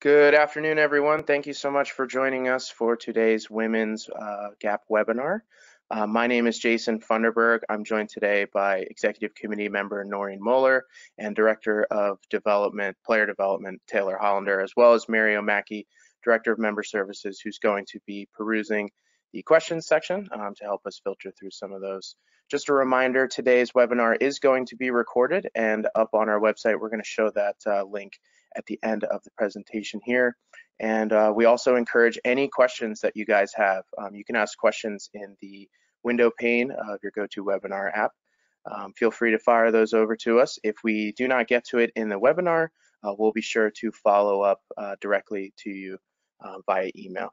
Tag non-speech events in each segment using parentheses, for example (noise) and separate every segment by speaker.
Speaker 1: Good afternoon, everyone. Thank you so much for joining us for today's Women's uh, GAP webinar. Uh, my name is Jason Funderburg. I'm joined today by Executive Committee member Noreen Moeller and Director of Development, Player Development, Taylor Hollander, as well as Mario Mackey, Director of Member Services, who's going to be perusing the questions section um, to help us filter through some of those. Just a reminder, today's webinar is going to be recorded and up on our website. We're going to show that uh, link at the end of the presentation here. And uh, we also encourage any questions that you guys have. Um, you can ask questions in the window pane of your GoToWebinar app. Um, feel free to fire those over to us. If we do not get to it in the webinar, uh, we'll be sure to follow up uh, directly to you uh, via email.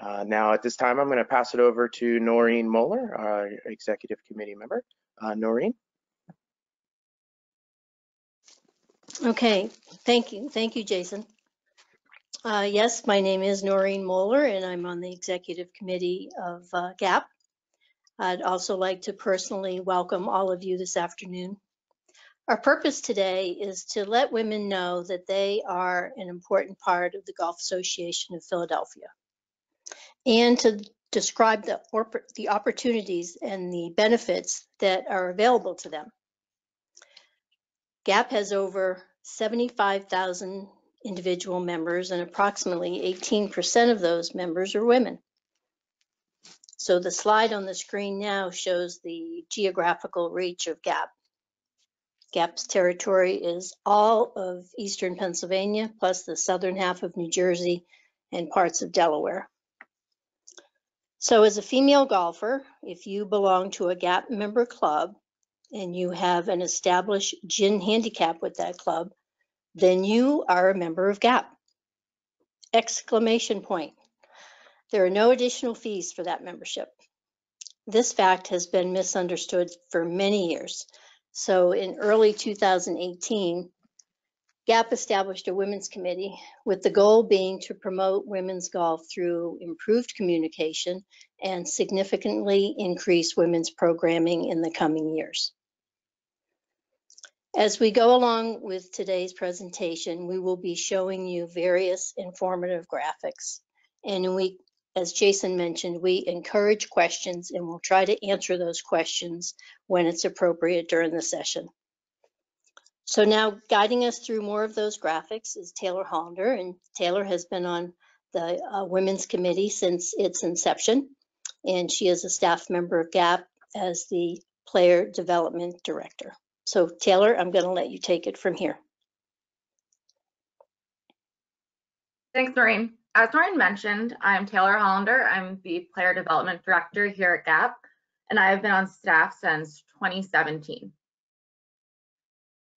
Speaker 1: Uh, now at this time, I'm going to pass it over to Noreen Moeller, our executive committee member. Uh, Noreen.
Speaker 2: Okay, thank you. Thank you, Jason. Uh, yes, my name is Noreen Moeller and I'm on the executive committee of uh, GAP. I'd also like to personally welcome all of you this afternoon. Our purpose today is to let women know that they are an important part of the Golf Association of Philadelphia and to describe the, the opportunities and the benefits that are available to them. GAP has over 75,000 individual members and approximately 18% of those members are women. So the slide on the screen now shows the geographical reach of GAP. GAP's territory is all of eastern Pennsylvania, plus the southern half of New Jersey and parts of Delaware. So as a female golfer, if you belong to a GAP member club and you have an established GHIN handicap with that club, then you are a member of GAP. Exclamation point. There are no additional fees for that membership. This fact has been misunderstood for many years. So in early 2018, GAP established a women's committee with the goal being to promote women's golf through improved communication and significantly increase women's programming in the coming years. As we go along with today's presentation, we will be showing you various informative graphics. And we, as Jason mentioned, we encourage questions and we'll try to answer those questions when it's appropriate during the session. So now guiding us through more of those graphics is Taylor Hollander, and Taylor has been on the uh, Women's Committee since its inception, and she is a staff member of GAP as the Player Development Director. So Taylor, I'm going to let you take it from here.
Speaker 3: Thanks, Noreen. As Noreen mentioned, I'm Taylor Hollander. I'm the Player Development Director here at GAP, and I have been on staff since 2017.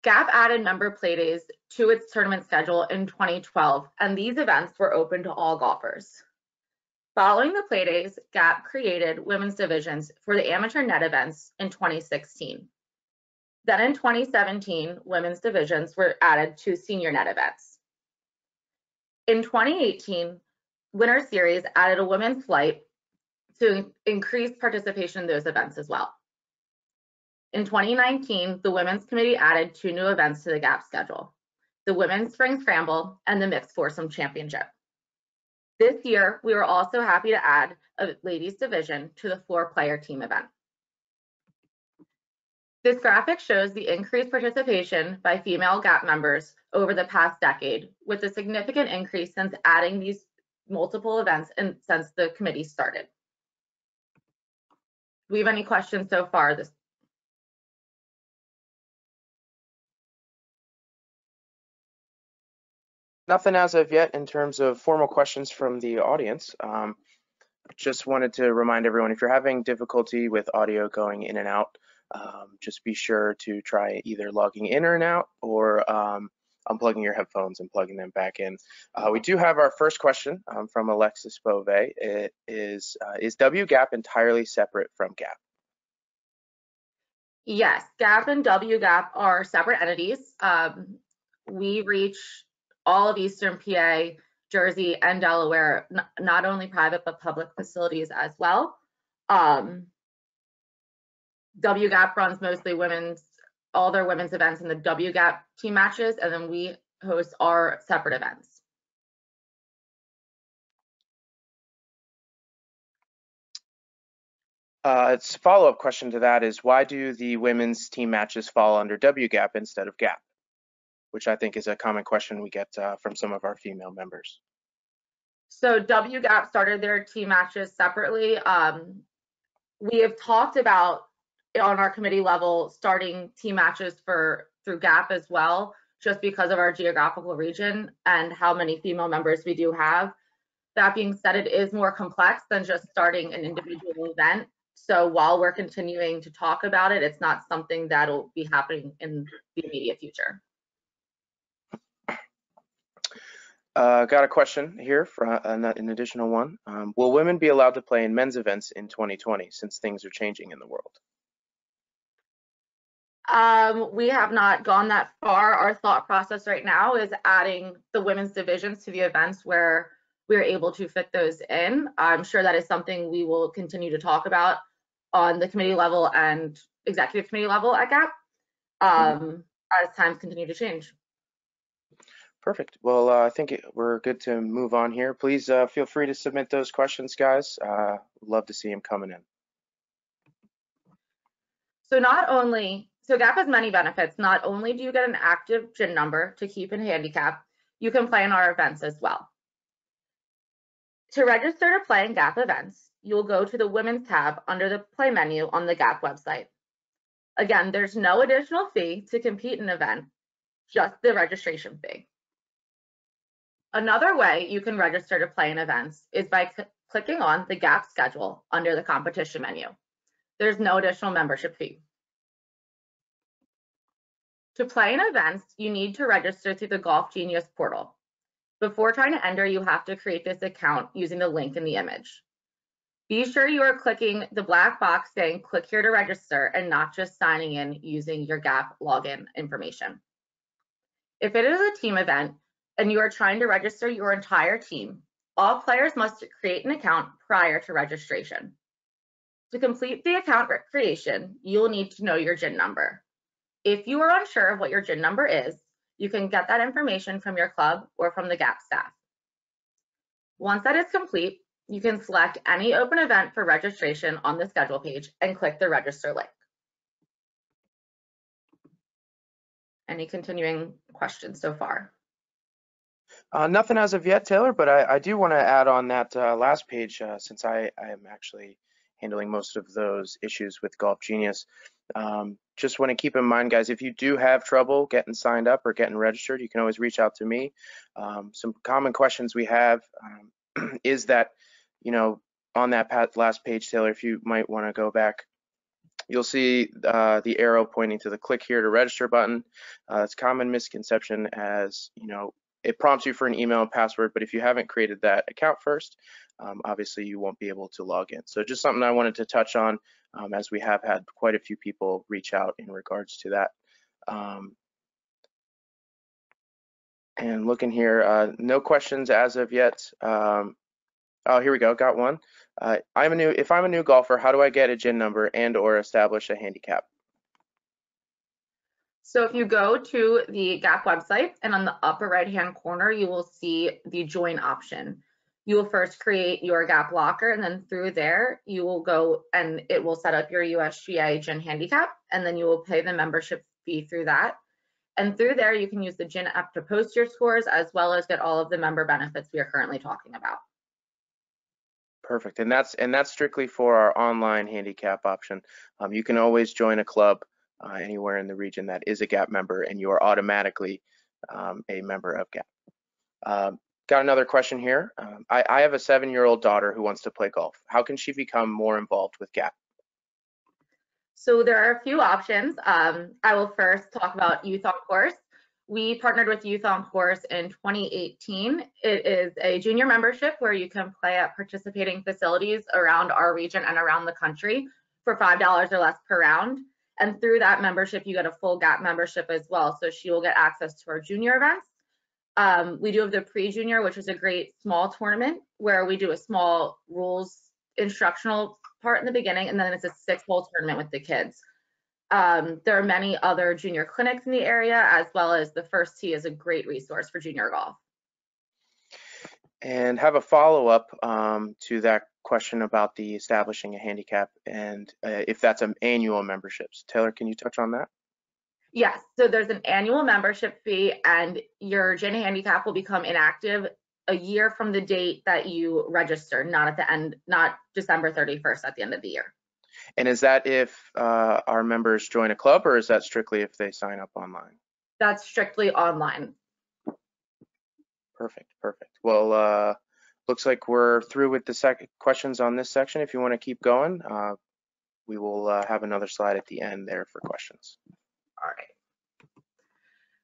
Speaker 3: GAP added member playdays to its tournament schedule in 2012, and these events were open to all golfers. Following the playdays, GAP created women's divisions for the amateur net events in 2016. Then in 2017, women's divisions were added to senior net events. In 2018, Winter Series added a women's flight to increase participation in those events as well. In 2019, the Women's Committee added two new events to the GAP schedule, the Women's Spring Scramble and the Mixed Foursome Championship. This year, we were also happy to add a ladies division to the four-player team event. This graphic shows the increased participation by female GAP members over the past decade, with a significant increase since adding these multiple events and since the committee started. Do we have any questions so far? This
Speaker 1: Nothing as of yet in terms of formal questions from the audience. Um, just wanted to remind everyone if you're having difficulty with audio going in and out, um, just be sure to try either logging in or out or um, unplugging your headphones and plugging them back in. Uh, we do have our first question um, from Alexis Bove. It is, uh, is WGAP entirely separate from GAP?
Speaker 3: Yes, GAP and WGAP are separate entities. Um, we reach all of Eastern PA, Jersey, and Delaware, not only private but public facilities as well. Um, WGAP runs mostly women's, all their women's events in the WGAP team matches, and then we host our separate events.
Speaker 1: Uh, follow-up question to that is why do the women's team matches fall under WGAP instead of GAP, which I think is a common question we get uh, from some of our female members.
Speaker 3: So WGAP started their team matches separately. Um, we have talked about on our committee level starting team matches for through GAP as well, just because of our geographical region and how many female members we do have. That being said, it is more complex than just starting an individual event. So while we're continuing to talk about it, it's not something that'll be happening in the immediate future.
Speaker 1: Uh, got a question here for an additional one. Um, will women be allowed to play in men's events in 2020 since things are changing in the world?
Speaker 3: Um, we have not gone that far. Our thought process right now is adding the women's divisions to the events where we're able to fit those in. I'm sure that is something we will continue to talk about on the committee level and executive committee level at GAP mm-hmm. um, as times continue to change.
Speaker 1: Perfect. Well, uh, I think it, we're good to move on here. Please uh, feel free to submit those questions, guys. Uh, love to see them coming in.
Speaker 3: So not only, so GAP has many benefits. Not only do you get an active GHIN number to keep in handicap, you can play in our events as well. To register to play in GAP events, you'll go to the Women's tab under the Play menu on the GAP website. Again, there's no additional fee to compete in an event, just the registration fee. Another way you can register to play in events is by clicking on the GAP schedule under the competition menu. There's no additional membership fee. To play in events, you need to register through the Golf Genius portal. Before trying to enter, you have to create this account using the link in the image. Be sure you are clicking the black box saying click here to register and not just signing in using your GAP login information. If it is a team event, and you are trying to register your entire team, all players must create an account prior to registration. To complete the account creation, you'll need to know your GHIN number. If you are unsure of what your GHIN number is, you can get that information from your club or from the GAP staff. Once that is complete, you can select any open event for registration on the schedule page and click the register link. Any continuing questions so far?
Speaker 1: Uh, nothing as of yet, Taylor, but I, I do want to add on that uh, last page uh, since I, I, am actually handling most of those issues with Golf Genius. Um, just want to keep in mind, guys, if you do have trouble getting signed up or getting registered, you can always reach out to me. Um, some common questions we have um, (clears throat) is that, you know, on that last page, Taylor, if you might want to go back you'll see uh, the arrow pointing to the click here to register button. Uh, it's common misconception as, you know, it prompts you for an email and password, but if you haven't created that account first, um, obviously you won't be able to log in. So just something I wanted to touch on um, as we have had quite a few people reach out in regards to that. Um, and looking here, uh, no questions as of yet. Um, oh, here we go, got one. Uh, I'm a new, if I'm a new golfer, how do I get a GHIN number and or establish a handicap?
Speaker 3: So if you go to the GAP website and on the upper right hand corner, you will see the join option. You will first create your GAP locker and then through there you will go and it will set up your USGA GHIN handicap and then you will pay the membership fee through that. And through there you can use the GHIN app to post your scores as well as get all of the member benefits we are currently talking about.
Speaker 1: Perfect, and that's and that's strictly for our online handicap option. Um, you can always join a club uh, anywhere in the region that is a GAP member and you are automatically um, a member of GAP. Um, got another question here. Um, I, I, have a seven-year-old daughter who wants to play golf. How can she become more involved with GAP?
Speaker 3: So there are a few options. Um, I will first talk about Youth on Course. We partnered with Youth on Course in 2018. It is a junior membership where you can play at participating facilities around our region and around the country for $5 or less per round. And through that membership, you get a full GAP membership as well. So she will get access to our junior events. Um, we do have the pre-junior, which is a great small tournament where we do a small rules instructional part in the beginning, and then it's a six-hole tournament with the kids. Um, there are many other junior clinics in the area, as well as the First Tee is a great resource for junior golf.
Speaker 1: And have a follow-up um, to that question about the establishing a handicap and uh, if that's an annual memberships. Taylor, can you touch on that?
Speaker 3: Yes, so there's an annual membership fee and your GHIN Handicap will become inactive a year from the date that you register, not at the end, not December 31st at the end of the year.
Speaker 1: And is that if uh, our members join a club or is that strictly if they sign up online?
Speaker 3: That's strictly online.
Speaker 1: Perfect, perfect. Well, uh, looks like we're through with the sec questions on this section. If you want to keep going, uh, we will uh, have another slide at the end there for questions.
Speaker 3: All right.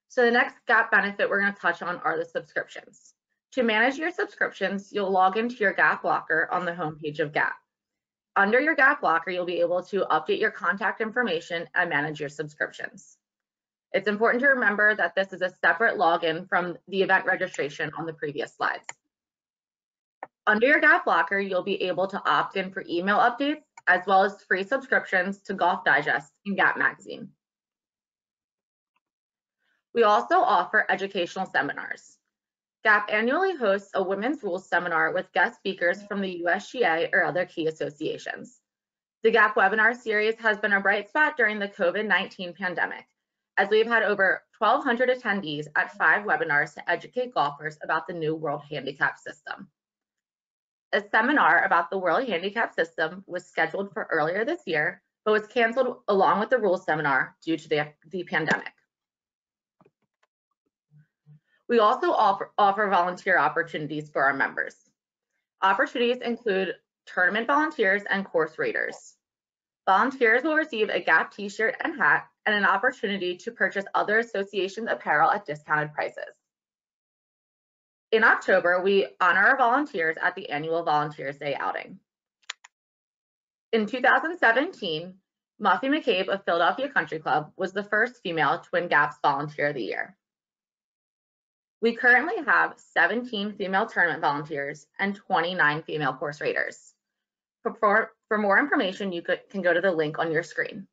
Speaker 3: So the next GAP benefit we're going to touch on are the subscriptions. To manage your subscriptions, you'll log into your GAP Locker on the homepage of GAP. Under your GAP Locker, you'll be able to update your contact information and manage your subscriptions. It's important to remember that this is a separate login from the event registration on the previous slides. Under your GAP Locker, you'll be able to opt in for email updates as well as free subscriptions to Golf Digest and GAP Magazine. We also offer educational seminars. GAP annually hosts a women's rules seminar with guest speakers from the USGA or other key associations. The GAP webinar series has been a bright spot during the COVID-19 pandemic, as we've had over 1,200 attendees at five webinars to educate golfers about the new World Handicap System. A seminar about the World Handicap System was scheduled for earlier this year, but was canceled along with the rules seminar due to the, the pandemic. We also offer, offer volunteer opportunities for our members. Opportunities include tournament volunteers and course raters. Volunteers will receive a GAP t-shirt and hat and an opportunity to purchase other association apparel at discounted prices. In October, we honor our volunteers at the annual Volunteers Day outing. In 2017, Muffy McCabe of Philadelphia Country Club was the first female Twin GAP's Volunteer of the Year. We currently have 17 female tournament volunteers and 29 female course raters. For, for more information, you could, can go to the link on your screen.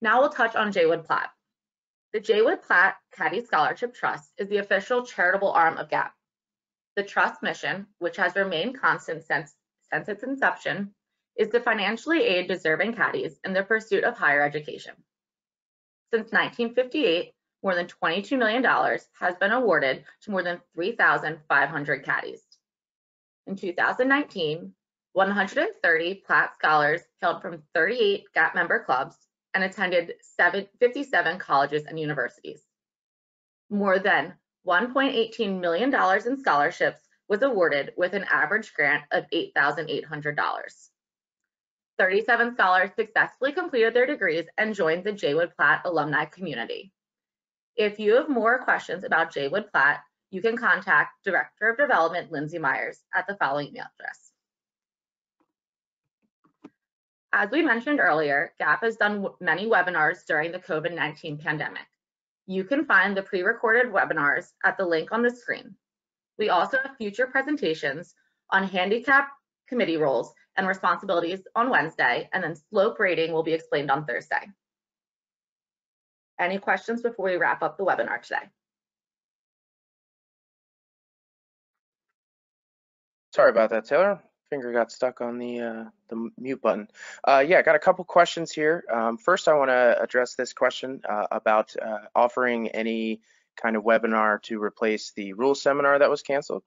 Speaker 3: Now we'll touch on J. Wood Platt. The J. Wood Platt Caddy Scholarship Trust is the official charitable arm of GAP. The trust mission, which has remained constant since, since its inception, is to financially aid deserving caddies in the pursuit of higher education. Since 1958, more than $22 million has been awarded to more than 3,500 caddies. In 2019, 130 Platt scholars hailed from 38 GAP member clubs and attended 57 colleges and universities. More than $1.18 million in scholarships was awarded with an average grant of $8,800. 37 scholars successfully completed their degrees and joined the J. Wood Platt alumni community. If you have more questions about J. Wood Platt, you can contact Director of Development Lindsay Myers at the following email address. As we mentioned earlier, GAP has done many webinars during the COVID-19 pandemic. You can find the pre-recorded webinars at the link on the screen. We also have future presentations on handicap committee roles and responsibilities on Wednesday, and then slope rating will be explained on Thursday. Any questions before we wrap up the webinar today?
Speaker 1: Sorry about that, Taylor. Finger got stuck on the uh, the mute button. Uh, yeah, I got a couple questions here. Um, first, I want to address this question uh, about uh, offering any kind of webinar to replace the rules seminar that was canceled.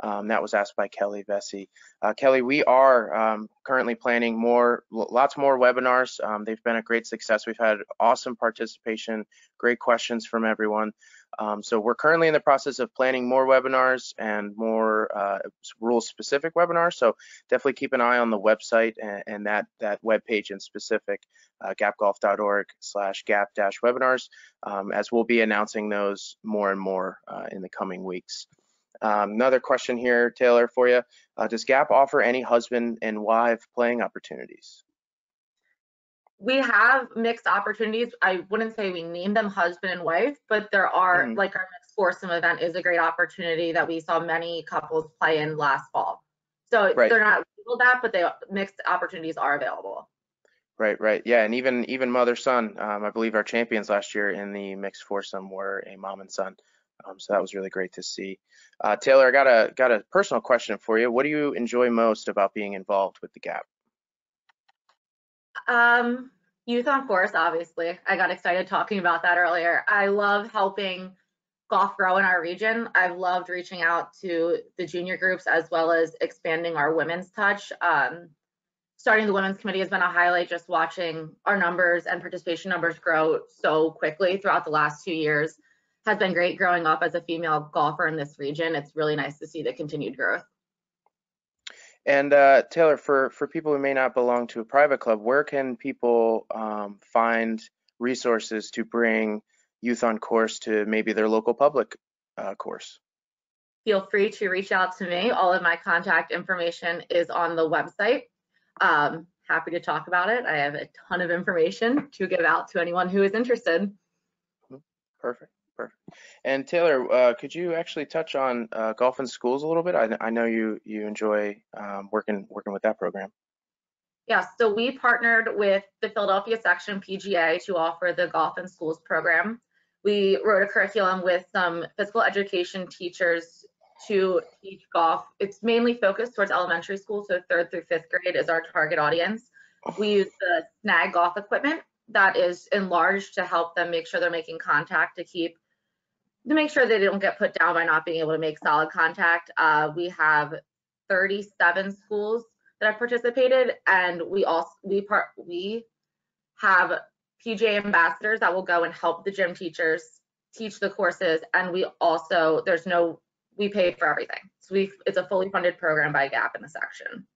Speaker 1: Um, that was asked by Kelly Vesey. Uh, Kelly, we are um, currently planning more, lots more webinars. Um, they've been a great success. We've had awesome participation, great questions from everyone. Um, so we're currently in the process of planning more webinars and more uh, rule-specific webinars. So definitely keep an eye on the website and, and that that web page in specific, uh, gapgolf.org slash gap-webinars, um, as we'll be announcing those more and more uh, in the coming weeks. Um, another question here, Taylor, for you. Uh, does GAP offer any husband and wife playing opportunities?
Speaker 3: We have mixed opportunities. I wouldn't say we name them husband and wife, but there are, mm like our mixed foursome event is a great opportunity that we saw many couples play in last fall. So right. they're not legal that, but they mixed opportunities are available.
Speaker 1: Right, right, yeah, and even even mother son. Um, I believe our champions last year in the mixed foursome were a mom and son. Um, so that was really great to see. Uh, Taylor, I got a got a personal question for you. What do you enjoy most about being involved with the Gap?
Speaker 3: Um, youth on course, obviously. I got excited talking about that earlier. I love helping golf grow in our region. I've loved reaching out to the junior groups as well as expanding our women's touch. Um, starting the women's committee has been a highlight just watching our numbers and participation numbers grow so quickly throughout the last two years has been great growing up as a female golfer in this region. It's really nice to see the continued growth.
Speaker 1: And uh, Taylor, for for people who may not belong to a private club, where can people um, find resources to bring youth on course to maybe their local public uh, course?
Speaker 3: Feel free to reach out to me. All of my contact information is on the website. Um, happy to talk about it. I have a ton of information to give out to anyone who is interested.
Speaker 1: Perfect. Perfect. And Taylor, uh, could you actually touch on uh, golf in schools a little bit? I, I know you you enjoy um, working working with that program.
Speaker 3: Yeah, so we partnered with the Philadelphia section PGA to offer the Golf in Schools program. We wrote a curriculum with some physical education teachers to teach golf. It's mainly focused towards elementary school, so third through fifth grade is our target audience. We use the snag golf equipment that is enlarged to help them make sure they're making contact to keep to make sure they don't get put down by not being able to make solid contact. Uh, we have 37 schools that have participated, and we also we part we have PGA ambassadors that will go and help the gym teachers teach the courses, and we also there's no we pay for everything. So we it's a fully funded program by Gap in the section.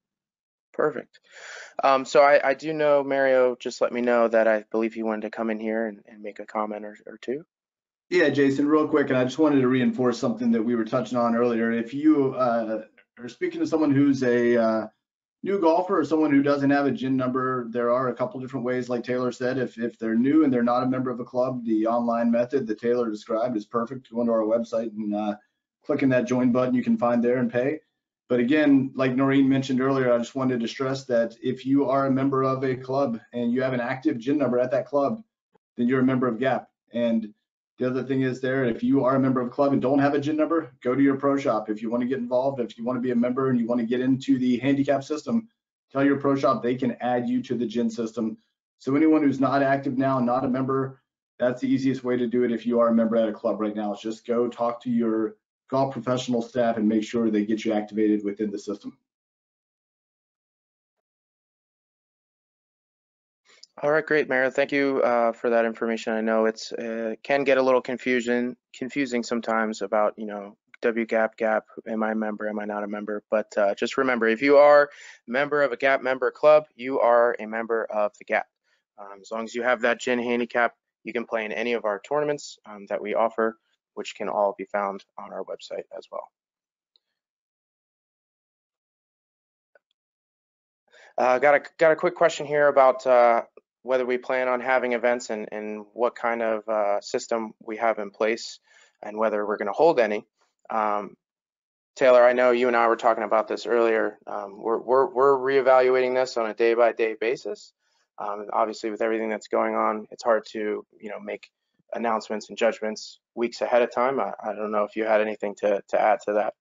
Speaker 1: Perfect. Um, so I, I, do know Mario just let me know that I believe he wanted to come in here and, and make a comment or, or two.
Speaker 4: Yeah, Jason, real quick, and I just wanted to reinforce something that we were touching on earlier. If you uh, are speaking to someone who's a uh, new golfer or someone who doesn't have a GHIN number, there are a couple different ways, like Taylor said. If, if they're new and they're not a member of a club, the online method that Taylor described is perfect. Go onto our website and uh, clicking that join button you can find there and pay. But again, like Noreen mentioned earlier, I just wanted to stress that if you are a member of a club and you have an active GHIN number at that club, then you're a member of GAP. And the other thing is there, if you are a member of a club and don't have a GHIN number, go to your pro shop. If you want to get involved, if you want to be a member and you want to get into the handicap system, tell your pro shop they can add you to the GHIN system. So anyone who's not active now, not a member, that's the easiest way to do it if you are a member at a club right now. Is just go talk to your golf professional staff and make sure they get you activated within the system.
Speaker 1: All right, great, Mario. Thank you uh, for that information. I know it's uh, can get a little confusion, confusing sometimes about you know WGAP, GAP. Gap am I a member? Am I not a member? But uh, just remember, if you are a member of a GAP member club, you are a member of the GAP. Um, as long as you have that GHIN handicap, you can play in any of our tournaments um, that we offer, which can all be found on our website as well. Uh, got a got a quick question here about uh, whether we plan on having events and, and what kind of uh, system we have in place and whether we're going to hold any. Um, Taylor, I know you and I were talking about this earlier. Um, we're, we're, we're reevaluating this on a day by day basis. Um, obviously, with everything that's going on, it's hard to you know make announcements and judgments weeks ahead of time. I, I don't know if you had anything to, to add to that.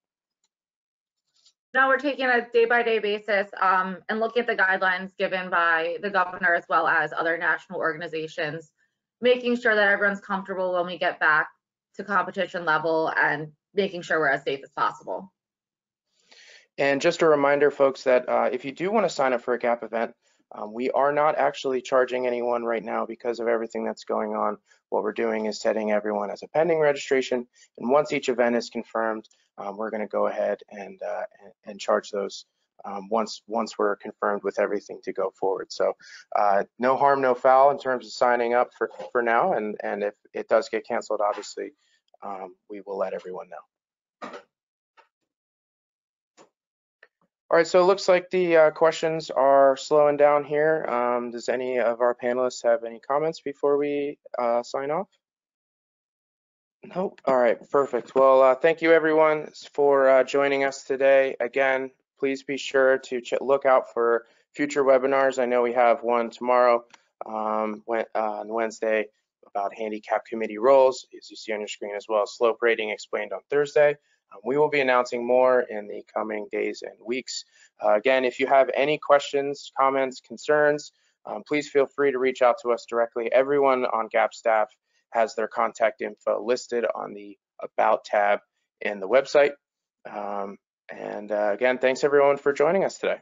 Speaker 3: No, we're taking a day by day basis um, and looking at the guidelines given by the governor as well as other national organizations, making sure that everyone's comfortable when we get back to competition level and making sure we're as safe as possible.
Speaker 1: And just a reminder, folks, that uh, if you do want to sign up for a GAP event, um, we are not actually charging anyone right now because of everything that's going on. What we're doing is setting everyone as a pending registration. And once each event is confirmed, um, we're going to go ahead and, uh, and, charge those um, once once we're confirmed with everything to go forward. So uh, no harm, no foul in terms of signing up for for now. And and if it does get canceled, obviously um, we will let everyone know. All right, so it looks like the uh, questions are slowing down here. Um, does any of our panelists have any comments before we uh, sign off? Nope. All right, perfect. Well, uh, thank you everyone for uh, joining us today. Again, please be sure to look out for future webinars. I know we have one tomorrow um, uh, on Wednesday about handicap committee roles, as you see on your screen as well slope rating explained on Thursday. Um, we will be announcing more in the coming days and weeks. Uh, again, if you have any questions, comments, concerns, um, please feel free to reach out to us directly. Everyone on GAP staff has their contact info listed on the About tab in the website. Um, and uh, again, thanks everyone for joining us today.